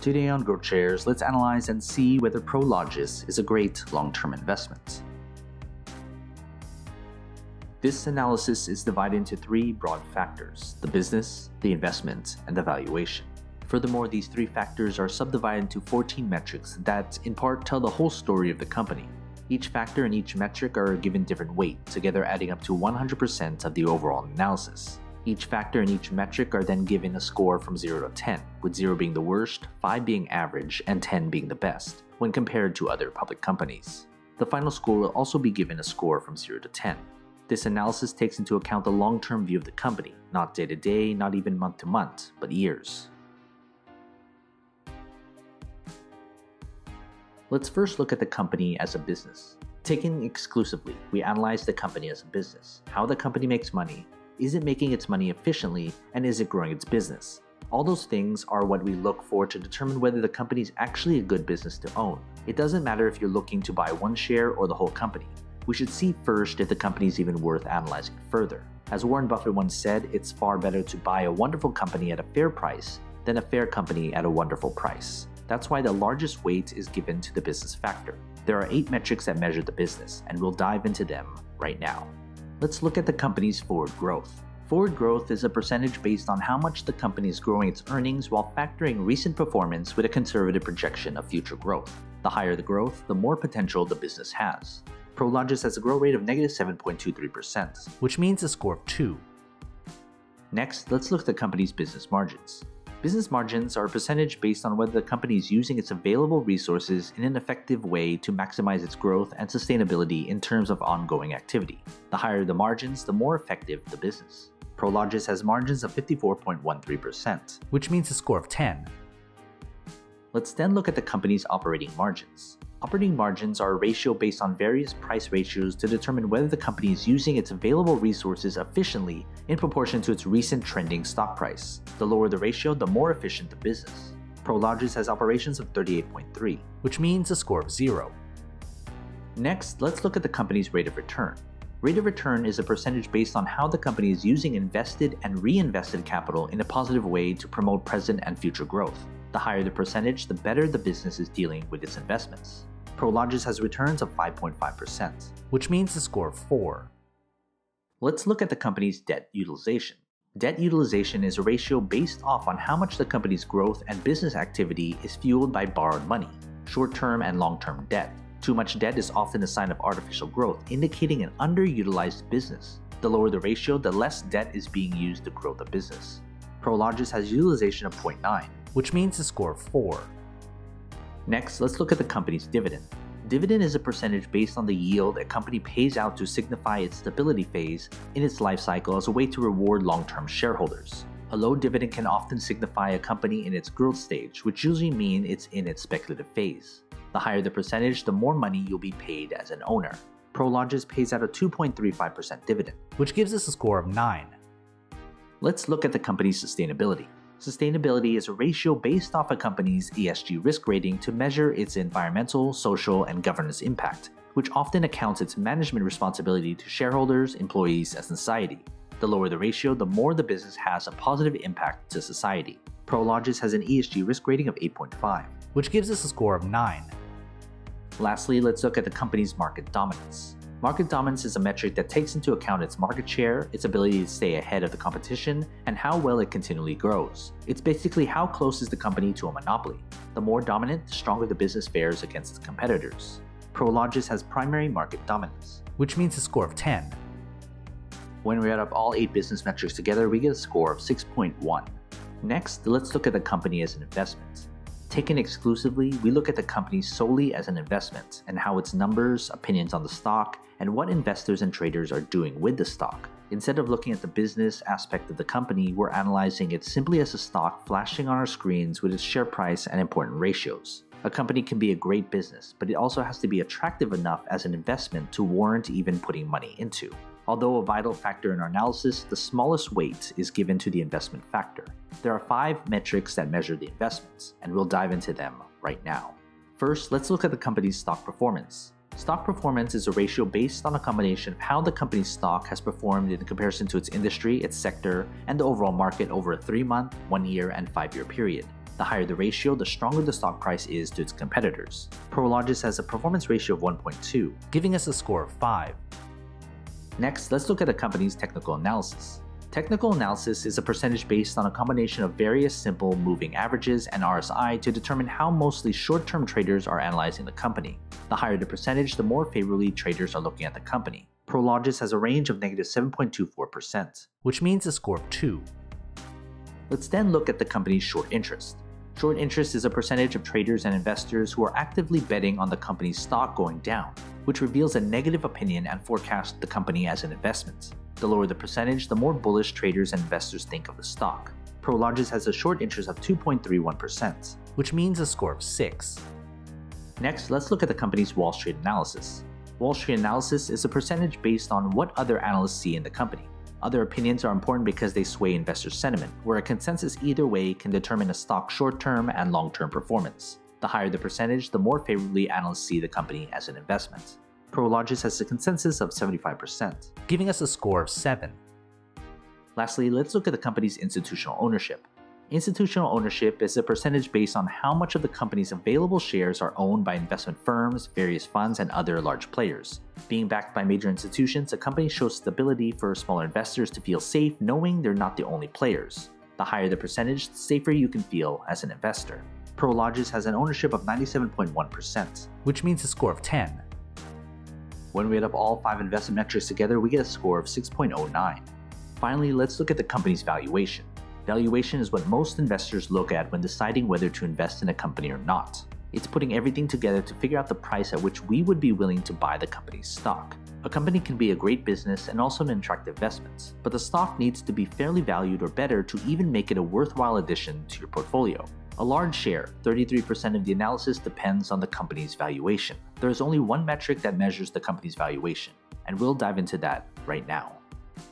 Today on Growth Shares, let's analyze and see whether Prologis is a great long-term investment. This analysis is divided into three broad factors the business, the investment, and the valuation. Furthermore, these three factors are subdivided into 14 metrics that, in part, tell the whole story of the company. Each factor and each metric are given different weight, together adding up to 100% of the overall analysis. Each factor and each metric are then given a score from 0 to 10, with 0 being the worst, 5 being average, and 10 being the best, when compared to other public companies. The final score will also be given a score from 0 to 10. This analysis takes into account the long term view of the company, not day to day, not even month to month, but years. Let's first look at the company as a business. Taken exclusively, we analyze the company as a business, how the company makes money, is it making its money efficiently, and is it growing its business? All those things are what we look for to determine whether the company is actually a good business to own. It doesn't matter if you're looking to buy one share or the whole company. We should see first if the company is even worth analyzing further. As Warren Buffett once said, it's far better to buy a wonderful company at a fair price than a fair company at a wonderful price. That's why the largest weight is given to the business factor. There are eight metrics that measure the business, and we'll dive into them right now. Let's look at the company's forward growth. Forward growth is a percentage based on how much the company is growing its earnings while factoring recent performance with a conservative projection of future growth. The higher the growth, the more potential the business has. Prologis has a growth rate of negative 7.23%, which means a score of 2. Next, let's look at the company's business margins. Business margins are a percentage based on whether the company is using its available resources in an effective way to maximize its growth and sustainability in terms of ongoing activity. The higher the margins, the more effective the business. Prologis has margins of 54.13%, which means a score of 10. Let's then look at the company's operating margins. Operating margins are a ratio based on various price ratios to determine whether the company is using its available resources efficiently in proportion to its recent trending stock price. The lower the ratio, the more efficient the business. Prologis has operations of 38.3, which means a score of 0. Next, let's look at the company's rate of return. Rate of return is a percentage based on how the company is using invested and reinvested capital in a positive way to promote present and future growth. The higher the percentage, the better the business is dealing with its investments. Prologis has returns of 5.5%, which means a score of 4. Let's look at the company's debt utilization. Debt utilization is a ratio based off on how much the company's growth and business activity is fueled by borrowed money, short term and long term debt. Too much debt is often a sign of artificial growth, indicating an underutilized business. The lower the ratio, the less debt is being used to grow the business. Prologis has utilization of 0.9, which means a score of 4. Next, let's look at the company's dividend. Dividend is a percentage based on the yield a company pays out to signify its stability phase in its life cycle as a way to reward long term shareholders. A low dividend can often signify a company in its growth stage, which usually means it's in its speculative phase. The higher the percentage, the more money you'll be paid as an owner. Prologis pays out a 2.35% dividend, which gives us a score of 9. Let's look at the company's sustainability. Sustainability is a ratio based off a company's ESG risk rating to measure its environmental, social, and governance impact, which often accounts its management responsibility to shareholders, employees, and society. The lower the ratio, the more the business has a positive impact to society. Prologis has an ESG risk rating of 8.5, which gives us a score of 9. Lastly, let's look at the company's market dominance. Market dominance is a metric that takes into account its market share, its ability to stay ahead of the competition, and how well it continually grows. It's basically how close is the company to a monopoly. The more dominant, the stronger the business fares against its competitors. Prologis has primary market dominance, which means a score of 10. When we add up all 8 business metrics together, we get a score of 6.1. Next, let's look at the company as an investment. Taken exclusively, we look at the company solely as an investment and how its numbers, opinions on the stock, and what investors and traders are doing with the stock. Instead of looking at the business aspect of the company, we're analyzing it simply as a stock flashing on our screens with its share price and important ratios. A company can be a great business, but it also has to be attractive enough as an investment to warrant even putting money into. Although a vital factor in our analysis, the smallest weight is given to the investment factor. There are five metrics that measure the investments, and we'll dive into them right now. First, let's look at the company's stock performance. Stock performance is a ratio based on a combination of how the company's stock has performed in comparison to its industry, its sector, and the overall market over a 3 month, 1 year, and 5 year period. The higher the ratio, the stronger the stock price is to its competitors. Prologis has a performance ratio of 1.2, giving us a score of 5. Next, let's look at a company's technical analysis. Technical analysis is a percentage based on a combination of various simple moving averages and RSI to determine how mostly short-term traders are analyzing the company. The higher the percentage, the more favorably traders are looking at the company. Prologis has a range of negative 7.24%, which means a score of 2. Let's then look at the company's short interest. Short interest is a percentage of traders and investors who are actively betting on the company's stock going down, which reveals a negative opinion and forecasts the company as an investment. The lower the percentage, the more bullish traders and investors think of the stock. Prologis has a short interest of 2.31%, which means a score of 6. Next, let's look at the company's Wall Street analysis. Wall Street analysis is a percentage based on what other analysts see in the company. Other opinions are important because they sway investor sentiment, where a consensus either way can determine a stock's short term and long term performance. The higher the percentage, the more favorably analysts see the company as an investment. Prologis has a consensus of 75%, giving us a score of 7. Lastly, let's look at the company's institutional ownership. Institutional ownership is a percentage based on how much of the company's available shares are owned by investment firms, various funds, and other large players. Being backed by major institutions, a company shows stability for smaller investors to feel safe knowing they're not the only players. The higher the percentage, the safer you can feel as an investor. Prologis has an ownership of 97.1%, which means a score of 10. When we add up all five investment metrics together, we get a score of 6.09. Finally, let's look at the company's valuation. Valuation is what most investors look at when deciding whether to invest in a company or not. It's putting everything together to figure out the price at which we would be willing to buy the company's stock. A company can be a great business and also an attractive investment, but the stock needs to be fairly valued or better to even make it a worthwhile addition to your portfolio. A large share, 33% of the analysis, depends on the company's valuation. There is only one metric that measures the company's valuation, and we'll dive into that right now.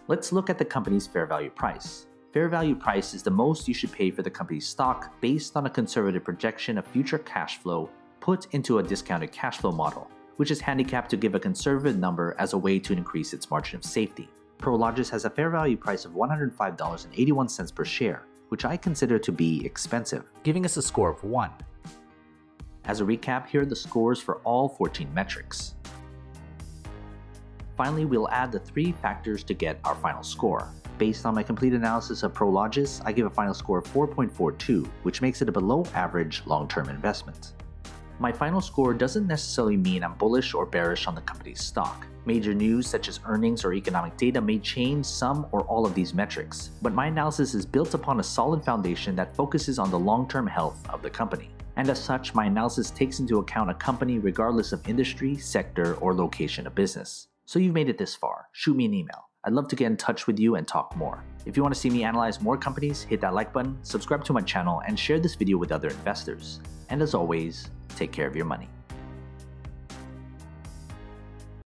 Let's look at the company's fair value price. Fair value price is the most you should pay for the company's stock based on a conservative projection of future cash flow put into a discounted cash flow model, which is handicapped to give a conservative number as a way to increase its margin of safety. Prologis has a fair value price of $105.81 per share, which I consider to be expensive, giving us a score of 1. As a recap, here are the scores for all 14 metrics. Finally, we'll add the three factors to get our final score. Based on my complete analysis of Prologis, I give a final score of 4.42, which makes it a below average long term investment. My final score doesn't necessarily mean I'm bullish or bearish on the company's stock. Major news such as earnings or economic data may change some or all of these metrics, but my analysis is built upon a solid foundation that focuses on the long term health of the company. And as such, my analysis takes into account a company regardless of industry, sector, or location of business. So you've made it this far, shoot me an email. I'd love to get in touch with you and talk more. If you want to see me analyze more companies, hit that like button, subscribe to my channel, and share this video with other investors. And as always, take care of your money.